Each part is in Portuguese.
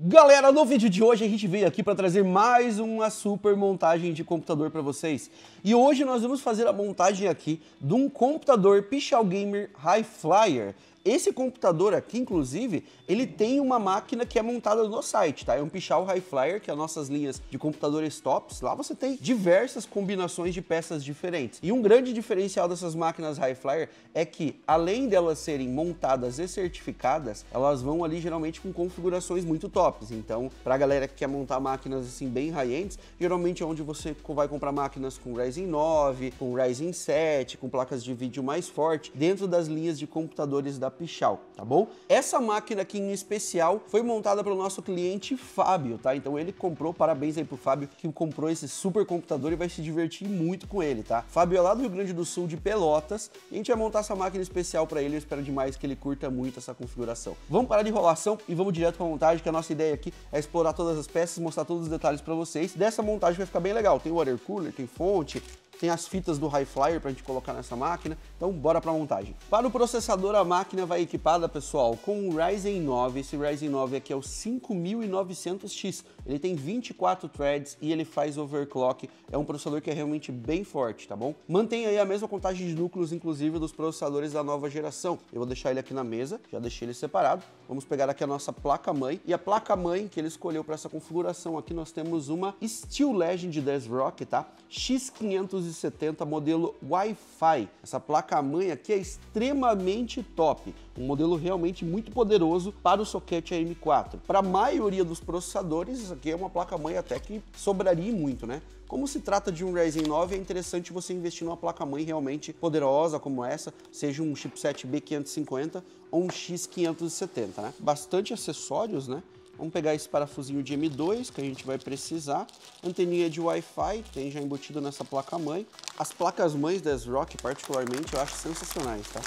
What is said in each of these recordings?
Galera, no vídeo de hoje a gente veio aqui para trazer mais uma super montagem de computador para vocês. E hoje nós vamos fazer a montagem aqui de um computador Pichal Gamer High Flyer. Esse computador aqui, inclusive, ele tem uma máquina que é montada no site, tá? É um Pichal High Flyer, que é as nossas linhas de computadores tops. Lá você tem diversas combinações de peças diferentes. E um grande diferencial dessas máquinas High Flyer é que, além delas serem montadas e certificadas, elas vão ali geralmente com configurações muito tops. Então, pra galera que quer montar máquinas assim bem high-ends, geralmente é onde você vai comprar máquinas com Ryzen 9, com Ryzen 7, com placas de vídeo mais forte, dentro das linhas de computadores da Pichal, tá bom? Essa máquina aqui em especial foi montada para o nosso cliente Fábio, tá? Então ele comprou, parabéns aí pro Fábio que comprou esse super computador e vai se divertir muito com ele, tá? Fábio é lá do Rio Grande do Sul, de Pelotas, e a gente vai montar essa máquina especial para ele, eu espero demais que ele curta muito essa configuração. Vamos parar de enrolação e vamos direto para a montagem, que a nossa ideia aqui é explorar todas as peças, mostrar todos os detalhes para vocês. Dessa montagem vai ficar bem legal, tem water cooler, tem fonte, tem as fitas do High Flyer para a gente colocar nessa máquina, então bora para a montagem. Para o processador, a máquina vai equipada, pessoal, com o Ryzen 9, esse Ryzen 9 aqui é o 5900X, ele tem 24 threads e ele faz overclock, é um processador que é realmente bem forte, tá bom? Mantém aí a mesma contagem de núcleos, inclusive, dos processadores da nova geração. Eu vou deixar ele aqui na mesa, já deixei ele separado, vamos pegar aqui a nossa placa-mãe, e a placa-mãe que ele escolheu para essa configuração aqui, nós temos uma Steel Legend Desrock, tá? X500 270 modelo Wi-Fi. Essa placa-mãe aqui é extremamente top, um modelo realmente muito poderoso para o socket AM4. Para a maioria dos processadores, isso aqui é uma placa-mãe até que sobraria muito, né? Como se trata de um Ryzen 9, é interessante você investir numa placa-mãe realmente poderosa como essa, seja um chipset B550 ou um X570, né? Bastante acessórios, né? Vamos pegar esse parafusinho de M2 que a gente vai precisar. Anteninha de Wi-Fi, tem já embutido nessa placa-mãe. As placas-mães da S-Rock, particularmente, eu acho sensacionais, tá?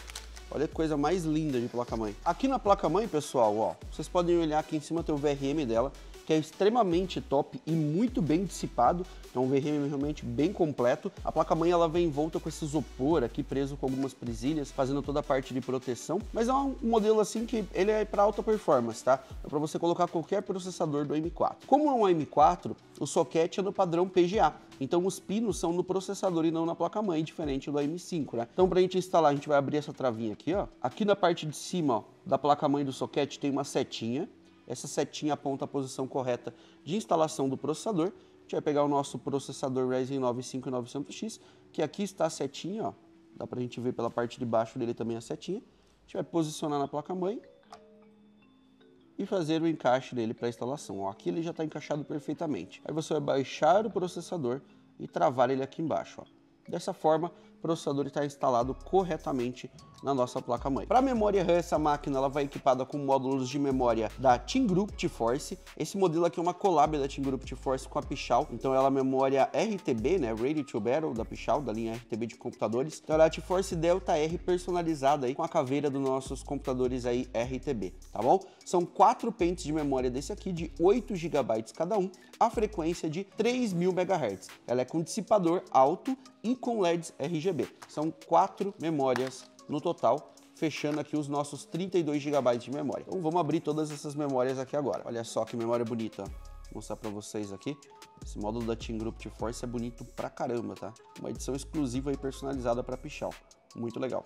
Olha que coisa mais linda de placa-mãe. Aqui na placa-mãe, pessoal, ó, vocês podem olhar aqui em cima tem o VRM dela que é extremamente top e muito bem dissipado. É um VRM realmente bem completo. A placa-mãe ela vem envolta com esse isopor aqui preso com algumas presilhas, fazendo toda a parte de proteção. Mas é um modelo assim que ele é para alta performance, tá? É para você colocar qualquer processador do M4. Como é um M4, o socket é no padrão PGA. Então os pinos são no processador e não na placa-mãe, diferente do M5, né? Então para a gente instalar, a gente vai abrir essa travinha aqui, ó. Aqui na parte de cima, ó, da placa-mãe do socket tem uma setinha essa setinha aponta a posição correta de instalação do processador. A gente vai pegar o nosso processador Ryzen 9 5900X, que aqui está a setinha, ó. Dá pra gente ver pela parte de baixo dele também a setinha. A gente vai posicionar na placa-mãe e fazer o encaixe dele para instalação. Ó, aqui ele já está encaixado perfeitamente. Aí você vai baixar o processador e travar ele aqui embaixo. Ó. Dessa forma, processador está instalado corretamente na nossa placa-mãe. Para memória RAM, essa máquina ela vai equipada com módulos de memória da Team Group T-Force. Esse modelo aqui é uma collab da Team Group T-Force com a Pichal, então ela é memória RTB, né, Ready to Battle da Pichal, da linha RTB de computadores. Então ela é a T-Force Delta R personalizada aí com a caveira dos nossos computadores aí RTB, tá bom? São quatro pentes de memória desse aqui de 8 GB cada um, a frequência de 3000 MHz. Ela é com dissipador alto e com LEDs RGB. São quatro memórias no total, fechando aqui os nossos 32 GB de memória. Então vamos abrir todas essas memórias aqui agora. Olha só que memória bonita. Vou mostrar para vocês aqui. Esse módulo da Team Group Force é bonito pra caramba, tá? Uma edição exclusiva e personalizada para Pichal. Muito legal.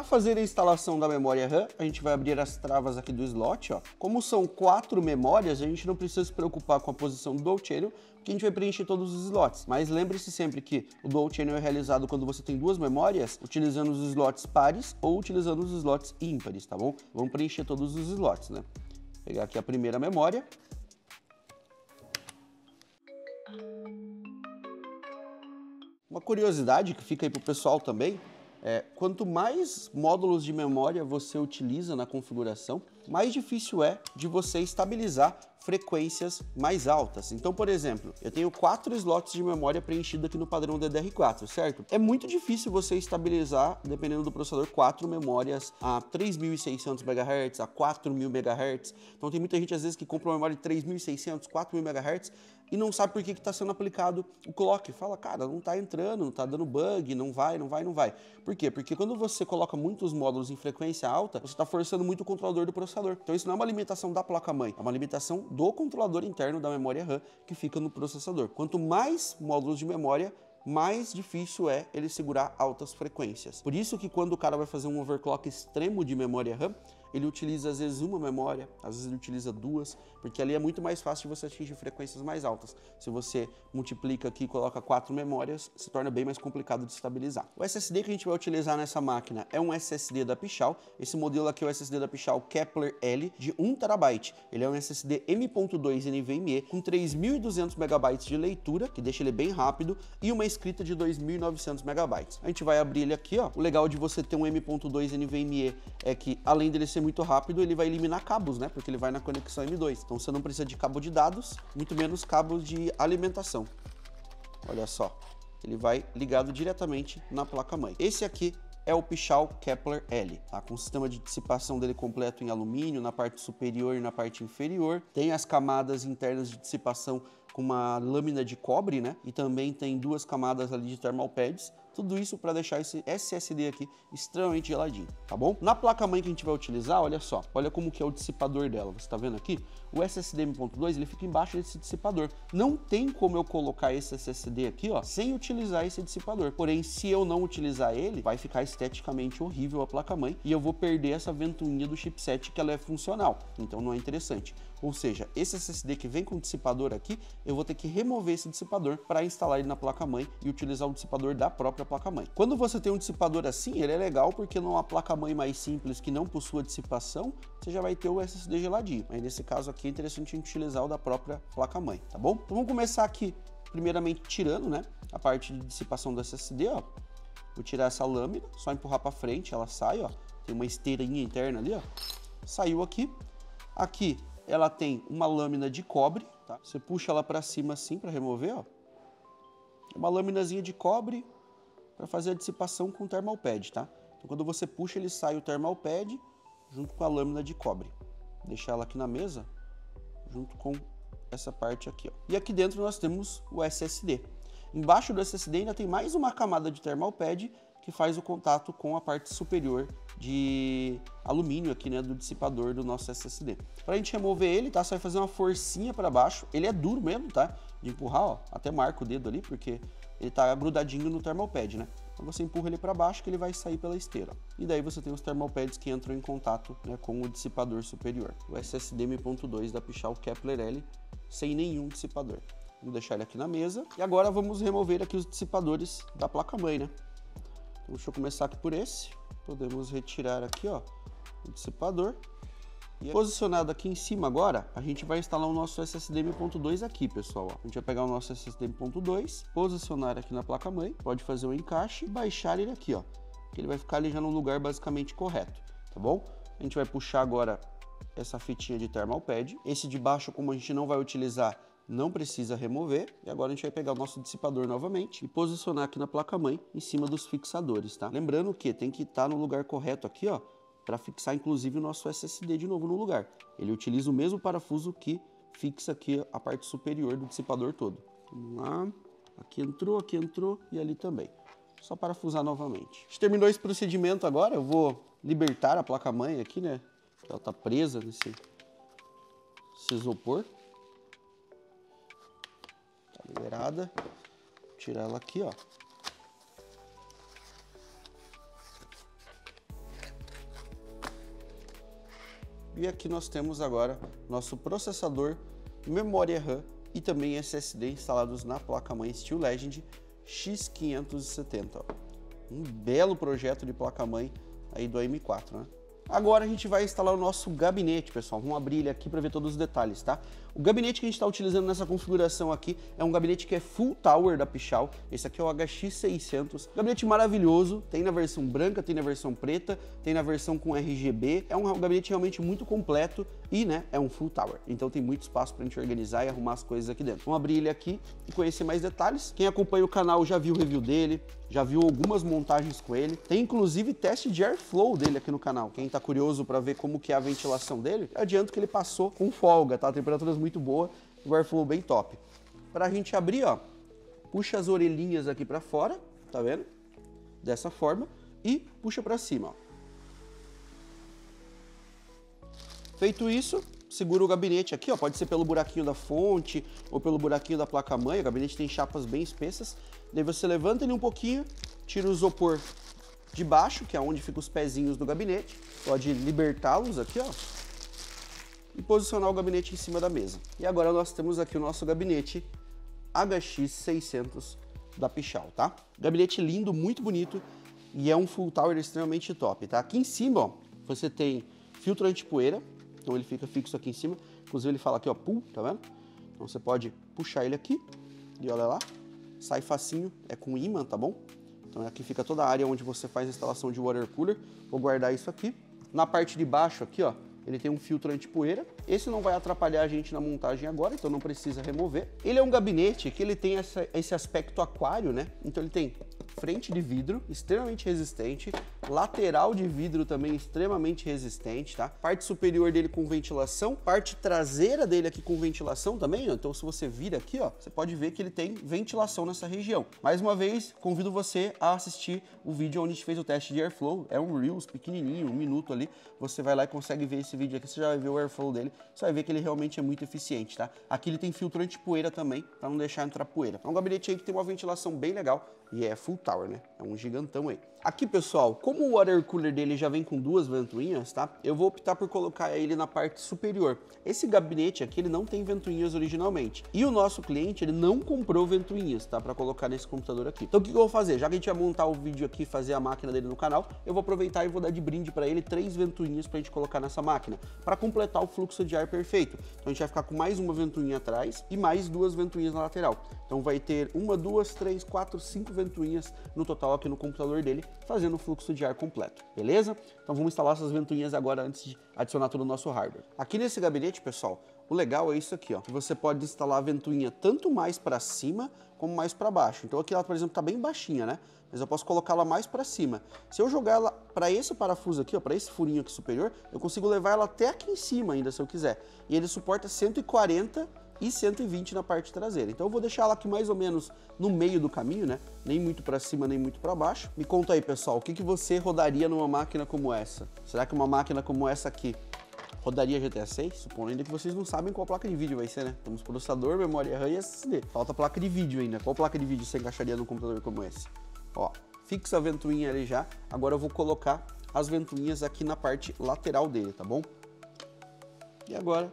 Para fazer a instalação da memória RAM, a gente vai abrir as travas aqui do slot. Ó. Como são quatro memórias, a gente não precisa se preocupar com a posição do dual channel, porque a gente vai preencher todos os slots. Mas lembre-se sempre que o dual channel é realizado quando você tem duas memórias, utilizando os slots pares ou utilizando os slots ímpares, tá bom? Vamos preencher todos os slots, né? Vou pegar aqui a primeira memória. Uma curiosidade que fica aí pro pessoal também é, quanto mais módulos de memória você utiliza na configuração, mais difícil é de você estabilizar frequências mais altas. Então, por exemplo, eu tenho quatro slots de memória preenchido aqui no padrão DDR4, certo? É muito difícil você estabilizar, dependendo do processador, quatro memórias a 3.600 MHz, a 4.000 MHz. Então, tem muita gente às vezes que compra uma memória de 3.600, 4.000 MHz e não sabe por que está sendo aplicado o clock. Fala, cara, não está entrando, não está dando bug, não vai, não vai, não vai. Por quê? Porque quando você coloca muitos módulos em frequência alta, você está forçando muito o controlador do processador. Então isso não é uma limitação da placa-mãe, é uma limitação do controlador interno da memória RAM que fica no processador. Quanto mais módulos de memória, mais difícil é ele segurar altas frequências. Por isso que quando o cara vai fazer um overclock extremo de memória RAM, ele utiliza às vezes uma memória, às vezes ele utiliza duas, porque ali é muito mais fácil de você atingir frequências mais altas. Se você multiplica aqui e coloca quatro memórias, se torna bem mais complicado de estabilizar. O SSD que a gente vai utilizar nessa máquina é um SSD da Pichau. Esse modelo aqui é o SSD da Pichau Kepler L de 1 TB. Ele é um SSD M.2 NVMe com 3.200 MB de leitura, que deixa ele bem rápido, e uma escrita de 2.900 MB. A gente vai abrir ele aqui, ó. O legal de você ter um M.2 NVMe é que além dele ser ser muito rápido, ele vai eliminar cabos, né? Porque ele vai na conexão M2. Então você não precisa de cabo de dados, muito menos cabos de alimentação. Olha só, ele vai ligado diretamente na placa-mãe. Esse aqui é o Pichau Kepler L, tá? com o sistema de dissipação dele completo em alumínio na parte superior e na parte inferior. Tem as camadas internas de dissipação com uma lâmina de cobre, né? E também tem duas camadas ali de thermal pads tudo isso para deixar esse SSD aqui extremamente geladinho, tá bom? Na placa-mãe que a gente vai utilizar, olha só, olha como que é o dissipador dela. Você está vendo aqui? O SSD M.2 ele fica embaixo desse dissipador. Não tem como eu colocar esse SSD aqui, ó, sem utilizar esse dissipador. Porém, se eu não utilizar ele, vai ficar esteticamente horrível a placa-mãe e eu vou perder essa ventoinha do chipset que ela é funcional. Então não é interessante. Ou seja, esse SSD que vem com o dissipador aqui, eu vou ter que remover esse dissipador para instalar ele na placa-mãe e utilizar o dissipador da própria placa-mãe. Quando você tem um dissipador assim, ele é legal porque numa placa-mãe mais simples que não possua dissipação, você já vai ter o SSD geladinho. Mas nesse caso aqui é interessante a gente utilizar o da própria placa-mãe, tá bom? Então vamos começar aqui, primeiramente tirando, né, a parte de dissipação do SSD, ó. Vou tirar essa lâmina, só empurrar para frente, ela sai, ó. Tem uma esteirinha interna ali, ó. Saiu aqui. Aqui ela tem uma lâmina de cobre, tá? Você puxa ela para cima assim para remover, ó. Uma lâminazinha de cobre, para fazer a dissipação com o thermal pad, tá? Então quando você puxa, ele sai o thermal pad junto com a lâmina de cobre. Deixar ela aqui na mesa, junto com essa parte aqui, ó. E aqui dentro nós temos o SSD. Embaixo do SSD ainda tem mais uma camada de thermal pad que faz o contato com a parte superior de alumínio aqui, né, do dissipador do nosso SSD. Para a gente remover ele, tá? Você vai fazer uma forcinha para baixo. Ele é duro mesmo, tá? De empurrar, ó. Até marca o dedo ali, porque ele está grudadinho no thermal pad, né? Então você empurra ele para baixo que ele vai sair pela esteira. E daí você tem os thermal pads que entram em contato né, com o dissipador superior. O SSD M.2 da Pichau Kepler L sem nenhum dissipador. Vou deixar ele aqui na mesa. E agora vamos remover aqui os dissipadores da placa-mãe, né? Então, deixa eu começar aqui por esse. Podemos retirar aqui, ó, o dissipador. Posicionado aqui em cima agora, a gente vai instalar o nosso SSD M.2 aqui, pessoal. A gente vai pegar o nosso SSD M.2, posicionar aqui na placa-mãe, pode fazer o um encaixe e baixar ele aqui, ó. Que ele vai ficar ali já no lugar basicamente correto, tá bom? A gente vai puxar agora essa fitinha de thermal pad. Esse de baixo, como a gente não vai utilizar, não precisa remover. E agora a gente vai pegar o nosso dissipador novamente e posicionar aqui na placa-mãe em cima dos fixadores, tá? Lembrando que tem que estar tá no lugar correto aqui, ó, para fixar inclusive o nosso SSD de novo no lugar. Ele utiliza o mesmo parafuso que fixa aqui a parte superior do dissipador todo. Vamos lá, aqui entrou, aqui entrou e ali também. Só parafusar novamente. A gente terminou esse procedimento agora, eu vou libertar a placa-mãe aqui, né? Ela está presa nesse, nesse isopor. Tá liberada. Vou tirar ela aqui, ó. E aqui nós temos agora nosso processador, memória RAM e também SSD instalados na placa-mãe Steel Legend X570. Um belo projeto de placa-mãe aí do AM4, né? Agora a gente vai instalar o nosso gabinete, pessoal. Vamos abrir ele aqui para ver todos os detalhes, tá? O gabinete que a gente está utilizando nessa configuração aqui é um gabinete que é full tower da Pichal. Esse aqui é o HX600. Gabinete maravilhoso, tem na versão branca, tem na versão preta, tem na versão com RGB. É um gabinete realmente muito completo e, né, é um full tower. Então tem muito espaço para a gente organizar e arrumar as coisas aqui dentro. Vamos abrir ele aqui e conhecer mais detalhes. Quem acompanha o canal já viu o review dele, já viu algumas montagens com ele. Tem inclusive teste de airflow dele aqui no canal. Quem está curioso para ver como que é a ventilação dele, adianto que ele passou com folga, tá? Temperaturas muito boa, o airflow bem top. Para a gente abrir, ó, puxa as orelhinhas aqui para fora, tá vendo? Dessa forma e puxa para cima, ó. Feito isso, segura o gabinete aqui, ó, pode ser pelo buraquinho da fonte ou pelo buraquinho da placa-mãe, o gabinete tem chapas bem espessas. Daí você levanta ele um pouquinho, tira o isopor de baixo, que é onde ficam os pezinhos do gabinete, pode libertá-los aqui, ó, e posicionar o gabinete em cima da mesa. E agora nós temos aqui o nosso gabinete HX600 da Pichal, tá? Gabinete lindo, muito bonito e é um full tower extremamente top, tá? Aqui em cima, ó, você tem filtro anti-poeira, então ele fica fixo aqui em cima. Inclusive ele fala aqui, ó, pull, tá vendo? Então você pode puxar ele aqui e olha lá, sai facinho, é com imã, tá bom? Então aqui fica toda a área onde você faz a instalação de water cooler. Vou guardar isso aqui. Na parte de baixo aqui, ó, ele tem um filtro anti-poeira. Esse não vai atrapalhar a gente na montagem agora, então não precisa remover. Ele é um gabinete que ele tem essa, esse aspecto aquário, né? Então ele tem frente de vidro, extremamente resistente, lateral de vidro também extremamente resistente, tá? Parte superior dele com ventilação, parte traseira dele aqui com ventilação também, ó. então se você vir aqui, ó, você pode ver que ele tem ventilação nessa região. Mais uma vez, convido você a assistir o vídeo onde a gente fez o teste de airflow, é um Reels pequenininho, um minuto ali, você vai lá e consegue ver esse vídeo aqui, você já vai ver o airflow dele, você vai ver que ele realmente é muito eficiente, tá? Aqui ele tem filtro anti-poeira também, para não deixar entrar poeira. É um gabinete aí que tem uma ventilação bem legal e é full tower, né? É um gigantão aí. Aqui, pessoal, como o water cooler dele já vem com duas ventoinhas, tá? Eu vou optar por colocar ele na parte superior. Esse gabinete aqui, ele não tem ventoinhas originalmente. E o nosso cliente, ele não comprou ventoinhas, tá? Para colocar nesse computador aqui. Então, o que eu vou fazer? Já que a gente vai montar o vídeo aqui, fazer a máquina dele no canal, eu vou aproveitar e vou dar de brinde para ele três ventoinhas pra gente colocar nessa máquina, para completar o fluxo de ar perfeito. Então, a gente vai ficar com mais uma ventoinha atrás e mais duas ventoinhas na lateral. Então, vai ter uma, duas, três, quatro, cinco ventoinhas no total aqui no computador dele, fazendo o fluxo de ar completo, beleza? Então vamos instalar essas ventoinhas agora antes de adicionar todo o nosso hardware. Aqui nesse gabinete, pessoal, o legal é isso aqui, ó, você pode instalar a ventoinha tanto mais para cima como mais para baixo. Então aqui ela, por exemplo, está bem baixinha, né? Mas eu posso colocá-la mais para cima. Se eu jogar ela para esse parafuso aqui, ó, para esse furinho aqui superior, eu consigo levar ela até aqui em cima ainda, se eu quiser. E ele suporta 140 e 120 na parte traseira. Então eu vou deixar ela aqui mais ou menos no meio do caminho, né? Nem muito para cima, nem muito para baixo. Me conta aí, pessoal, o que, que você rodaria numa máquina como essa? Será que uma máquina como essa aqui rodaria GTA 6? Supondo ainda que vocês não sabem qual placa de vídeo vai ser, né? Temos processador, memória RAM e SSD. Falta placa de vídeo ainda. Qual placa de vídeo você encaixaria num computador como esse? Ó, fixa a ventoinha ali já. Agora eu vou colocar as ventoinhas aqui na parte lateral dele, tá bom? E agora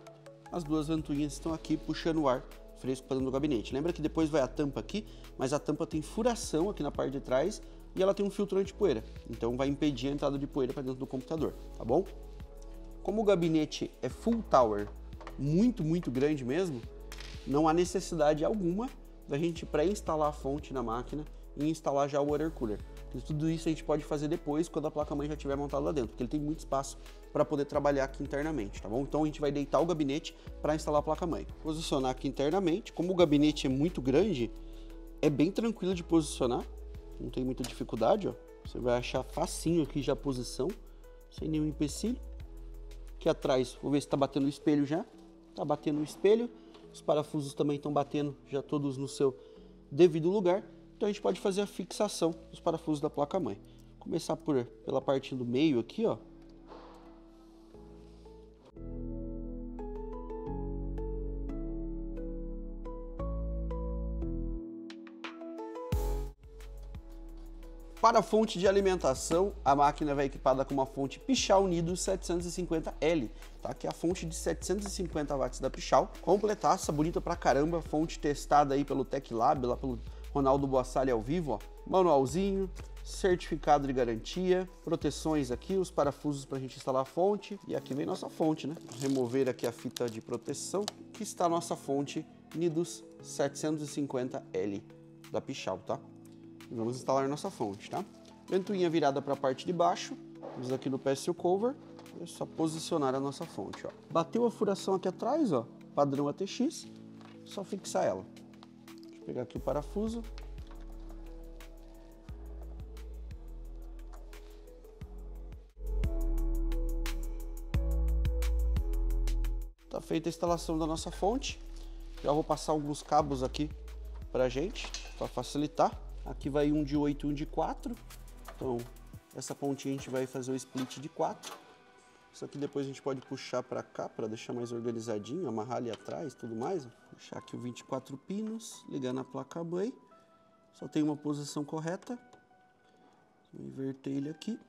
as duas ventoinhas estão aqui puxando o ar fresco para dentro do gabinete. Lembra que depois vai a tampa aqui, mas a tampa tem furação aqui na parte de trás e ela tem um filtro anti-poeira, então vai impedir a entrada de poeira para dentro do computador, tá bom? Como o gabinete é full tower, muito, muito grande mesmo, não há necessidade alguma da gente pré-instalar a fonte na máquina e instalar já o water cooler. Tudo isso a gente pode fazer depois, quando a placa-mãe já estiver montada lá dentro, porque ele tem muito espaço para poder trabalhar aqui internamente, tá bom? Então a gente vai deitar o gabinete para instalar a placa-mãe. Posicionar aqui internamente, como o gabinete é muito grande, é bem tranquilo de posicionar, não tem muita dificuldade, ó. Você vai achar facinho aqui já a posição, sem nenhum empecilho. Aqui atrás, vou ver se está batendo o espelho já. Está batendo o espelho. Os parafusos também estão batendo já todos no seu devido lugar. Então a gente pode fazer a fixação dos parafusos da placa-mãe. Começar por pela parte do meio aqui, ó. Para a fonte de alimentação, a máquina vai equipada com uma fonte Pichal Unido 750L, tá? que é a fonte de 750 watts da Pichal. Completaça, bonita pra caramba, fonte testada aí pelo Tech Lab, lá pelo Ronaldo Boassali ao vivo, ó. Manualzinho, certificado de garantia, proteções aqui, os parafusos para a gente instalar a fonte e aqui vem nossa fonte, né? Remover aqui a fita de proteção, que está a nossa fonte Nidus 750L da Pichal, tá? E vamos instalar nossa fonte, tá? Ventoinha virada para a parte de baixo, vamos aqui no PSU Cover, é só posicionar a nossa fonte, ó. Bateu a furação aqui atrás, ó, padrão ATX, só fixar ela. Pegar aqui o parafuso, Tá feita a instalação da nossa fonte. Já vou passar alguns cabos aqui pra gente, para facilitar. Aqui vai um de 8 e um de 4. Então, essa pontinha a gente vai fazer o split de 4. Isso aqui depois a gente pode puxar para cá para deixar mais organizadinho, amarrar ali atrás tudo mais. Deixar aqui o 24 pinos, ligar na placa mãe. Só tem uma posição correta. Vou inverter ele aqui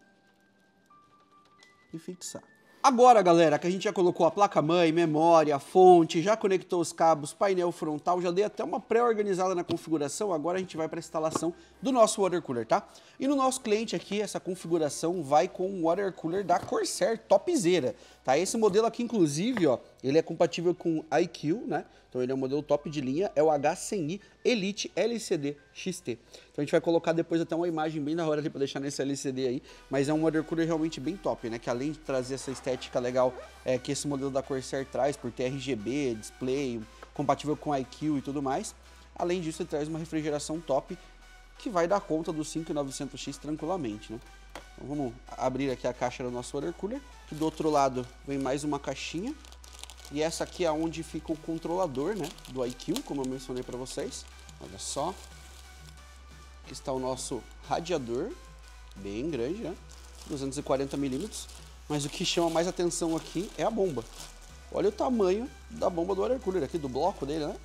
e fixar. Agora, galera, que a gente já colocou a placa-mãe, memória, fonte, já conectou os cabos, painel frontal, já dei até uma pré-organizada na configuração, agora a gente vai para a instalação do nosso water cooler, tá? E no nosso cliente aqui, essa configuração vai com o water cooler da Corsair topzera, tá? Esse modelo aqui, inclusive, ó, ele é compatível com IQ, né? Então ele é um modelo top de linha, é o H100i Elite LCD XT. Então a gente vai colocar depois até uma imagem bem da hora ali para deixar nesse LCD aí, mas é um water cooler realmente bem top, né? Que além de trazer essa estética legal é, que esse modelo da Corsair traz, por ter RGB, display, compatível com IQ e tudo mais, além disso ele traz uma refrigeração top que vai dar conta do 5900X tranquilamente, né? Então vamos abrir aqui a caixa do nosso water cooler, do outro lado vem mais uma caixinha e essa aqui é onde fica o controlador né, do IQ, como eu mencionei para vocês. Olha só. Aqui está o nosso radiador, bem grande, né? 240 milímetros. Mas o que chama mais atenção aqui é a bomba. Olha o tamanho da bomba do water cooler aqui, do bloco dele, né?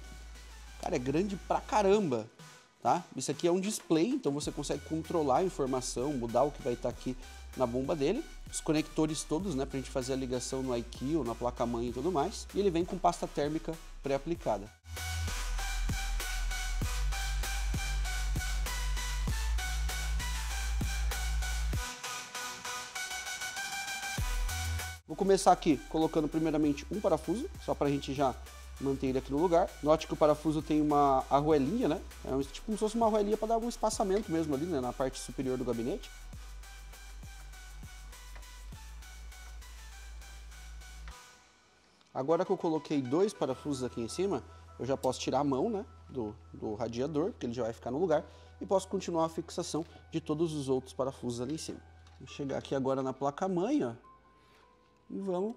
Cara, é grande pra caramba, tá? Isso aqui é um display, então você consegue controlar a informação, mudar o que vai estar aqui na bomba dele os conectores todos, né, para a gente fazer a ligação no IQ, na placa-mãe e tudo mais. E ele vem com pasta térmica pré-aplicada. Vou começar aqui colocando primeiramente um parafuso, só para a gente já manter ele aqui no lugar. Note que o parafuso tem uma arruelinha, né? É tipo como se fosse uma arruelinha para dar um espaçamento mesmo ali, né? Na parte superior do gabinete. Agora que eu coloquei dois parafusos aqui em cima, eu já posso tirar a mão né, do, do radiador, porque ele já vai ficar no lugar, e posso continuar a fixação de todos os outros parafusos ali em cima. Vou chegar aqui agora na placa-mãe, ó, e vamos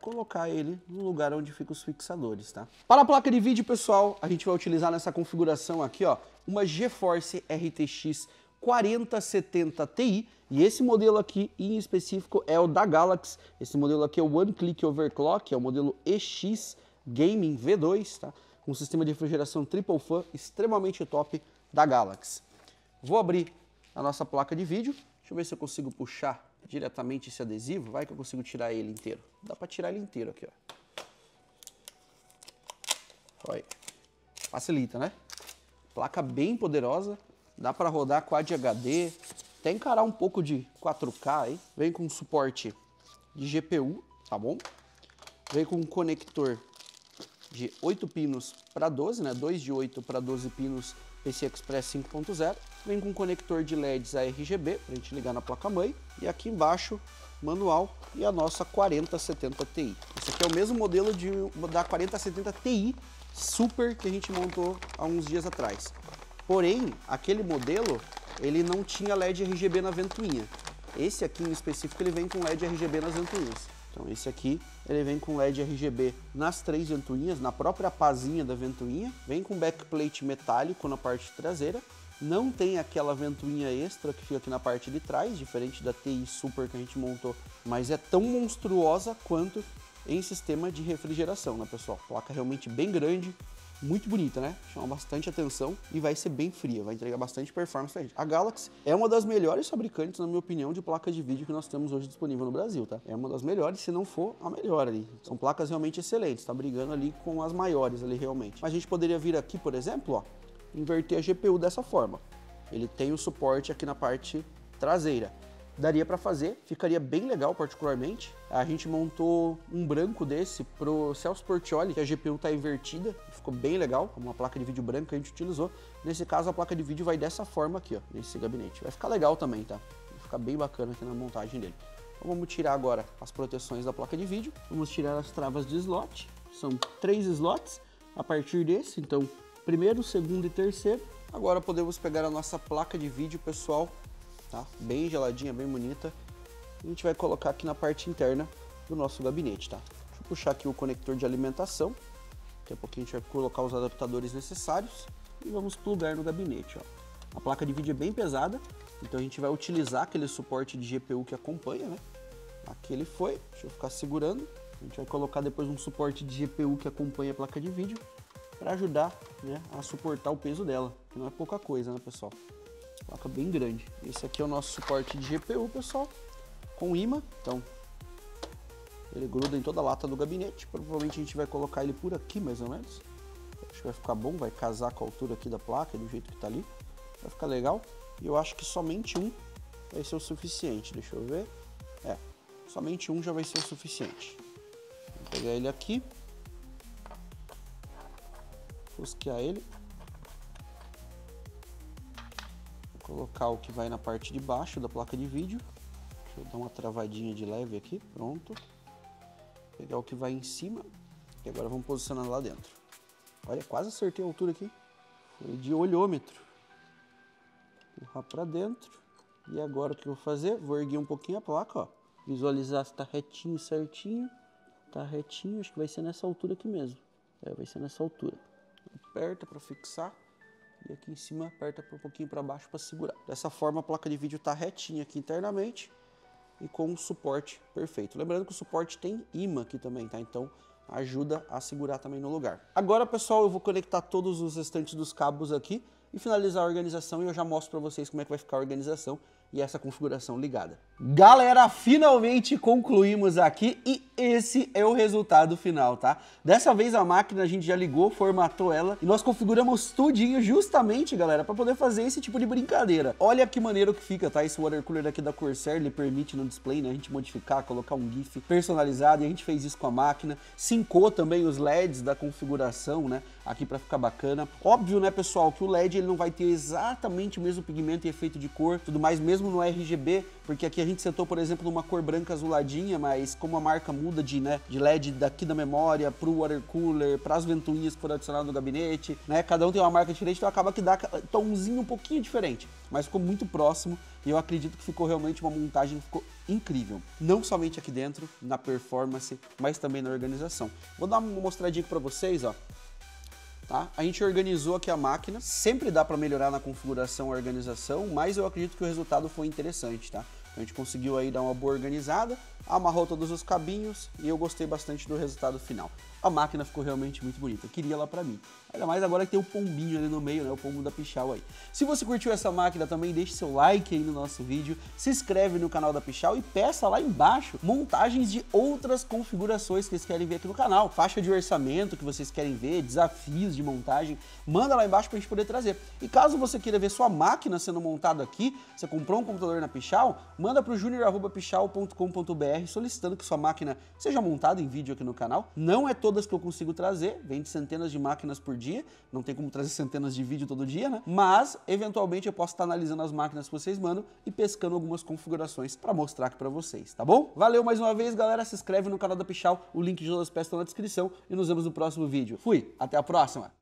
colocar ele no lugar onde ficam os fixadores, tá? Para a placa de vídeo, pessoal, a gente vai utilizar nessa configuração aqui, ó, uma GeForce RTX 4070 Ti, e esse modelo aqui em específico é o da Galaxy. Esse modelo aqui é o One Click Overclock, é o modelo EX Gaming V2, tá? Com um sistema de refrigeração triple fan extremamente top da Galaxy. Vou abrir a nossa placa de vídeo. Deixa eu ver se eu consigo puxar diretamente esse adesivo. Vai que eu consigo tirar ele inteiro. Dá para tirar ele inteiro aqui, ó. Olha. Facilita, né? Placa bem poderosa. Dá para rodar Quad HD, até encarar um pouco de 4K aí. Vem com suporte de GPU, tá bom? Vem com um conector de 8 pinos para 12, né? 2 de 8 para 12 pinos PCI Express 5.0. Vem com um conector de LEDs ARGB para a gente ligar na placa-mãe. E aqui embaixo, manual e a nossa 4070 Ti. Esse aqui é o mesmo modelo de, da 4070 Ti Super que a gente montou há uns dias atrás. Porém, aquele modelo ele não tinha LED RGB na ventoinha. Esse aqui em específico ele vem com LED RGB nas ventoinhas. Então esse aqui ele vem com LED RGB nas três ventoinhas, na própria pazinha da ventoinha, vem com backplate metálico na parte traseira, não tem aquela ventoinha extra que fica aqui na parte de trás, diferente da TI Super que a gente montou, mas é tão monstruosa quanto em sistema de refrigeração, né pessoal? Placa realmente bem grande, muito bonita, né? Chama bastante atenção e vai ser bem fria, vai entregar bastante performance pra gente. A Galaxy é uma das melhores fabricantes, na minha opinião, de placas de vídeo que nós temos hoje disponível no Brasil, tá? É uma das melhores, se não for a melhor ali. São placas realmente excelentes, tá brigando ali com as maiores ali realmente. A gente poderia vir aqui, por exemplo, ó, inverter a GPU dessa forma. ele tem o suporte aqui na parte traseira. Daria para fazer, ficaria bem legal particularmente. A gente montou um branco desse pro Celso Portioli, que a GPU tá invertida, ficou bem legal, uma placa de vídeo branca a gente utilizou. Nesse caso a placa de vídeo vai dessa forma aqui, ó, nesse gabinete. Vai ficar legal também, tá? Vai ficar bem bacana aqui na montagem dele. Então vamos tirar agora as proteções da placa de vídeo. Vamos tirar as travas de slot. São três slots a partir desse, então primeiro, segundo e terceiro. Agora podemos pegar a nossa placa de vídeo, pessoal, tá? Bem geladinha, bem bonita. A gente vai colocar aqui na parte interna do nosso gabinete, tá? Deixa eu puxar aqui o conector de alimentação. Daqui a pouquinho a gente vai colocar os adaptadores necessários e vamos plugar no gabinete, ó. A placa de vídeo é bem pesada, então a gente vai utilizar aquele suporte de GPU que acompanha, né? Aqui ele foi, deixa eu ficar segurando. A gente vai colocar depois um suporte de GPU que acompanha a placa de vídeo para ajudar né, a suportar o peso dela, que não é pouca coisa, né, pessoal? Placa bem grande. Esse aqui é o nosso suporte de GPU, pessoal, com imã, então ele gruda em toda a lata do gabinete. Provavelmente a gente vai colocar ele por aqui, mais ou menos. Acho que vai ficar bom, vai casar com a altura aqui da placa, do jeito que tá ali. Vai ficar legal. E eu acho que somente um vai ser o suficiente. Deixa eu ver. É, somente um já vai ser o suficiente. Vou pegar ele aqui. Fusquear ele. Vou colocar o que vai na parte de baixo da placa de vídeo. Deixa eu dar uma travadinha de leve aqui. Pronto. Pegar o que vai em cima. E agora vamos posicionar lá dentro. Olha, quase acertei a altura aqui. Foi de olhômetro. Empurrar para dentro. E agora o que eu vou fazer? Vou erguer um pouquinho a placa, ó. Visualizar se tá retinho, certinho. Tá retinho, acho que vai ser nessa altura aqui mesmo. É, vai ser nessa altura. Aperta para fixar. E aqui em cima aperta um pouquinho para baixo para segurar. Dessa forma a placa de vídeo tá retinha aqui internamente e com o suporte perfeito. Lembrando que o suporte tem imã aqui também, tá? Então ajuda a segurar também no lugar. Agora, pessoal, eu vou conectar todos os restantes dos cabos aqui e finalizar a organização e eu já mostro para vocês como é que vai ficar a organização e essa configuração ligada. Galera, finalmente concluímos aqui e esse é o resultado final, tá? Dessa vez a máquina a gente já ligou, formatou ela e nós configuramos tudinho justamente, galera, para poder fazer esse tipo de brincadeira. Olha que maneiro que fica, tá? Esse water cooler aqui da Corsair, ele permite no display, né, a gente modificar, colocar um GIF personalizado e a gente fez isso com a máquina. Sincou também os LEDs da configuração, né, aqui para ficar bacana. Óbvio, né, pessoal, que o LED ele não vai ter exatamente o mesmo pigmento e efeito de cor, tudo mais, mesmo no RGB, porque aqui a gente setou, por exemplo, numa cor branca azuladinha, mas como a marca muda de, né, de LED daqui da memória pro water cooler, para as ventoinhas que foram adicionadas no gabinete, né, cada um tem uma marca diferente, então acaba que dá tomzinho um pouquinho diferente, mas ficou muito próximo e eu acredito que ficou realmente uma montagem que ficou incrível. Não somente aqui dentro, na performance, mas também na organização. Vou dar uma mostradinha para vocês, ó. Tá? A gente organizou aqui a máquina, sempre dá para melhorar na configuração e organização, mas eu acredito que o resultado foi interessante, tá? A gente conseguiu aí dar uma boa organizada, amarrou todos os cabinhos e eu gostei bastante do resultado final. A máquina ficou realmente muito bonita, eu queria ela pra mim. Ainda mais agora que tem o pombinho ali no meio, né, o pombo da Pichau aí. Se você curtiu essa máquina também, deixe seu like aí no nosso vídeo, se inscreve no canal da Pichau e peça lá embaixo montagens de outras configurações que vocês querem ver aqui no canal. Faixa de orçamento que vocês querem ver, desafios de montagem, manda lá embaixo pra gente poder trazer. E caso você queira ver sua máquina sendo montada aqui, você comprou um computador na Pichau, manda pro junior.pichau.com.br solicitando que sua máquina seja montada em vídeo aqui no canal. Não é todas que eu consigo trazer, vem de centenas de máquinas por dia, não tem como trazer centenas de vídeo todo dia, né? Mas, eventualmente, eu posso estar analisando as máquinas que vocês mandam e pescando algumas configurações para mostrar aqui para vocês, tá bom? Valeu mais uma vez, galera, se inscreve no canal da Pichau, o link de todas as peças estão na descrição e nos vemos no próximo vídeo. Fui, até a próxima!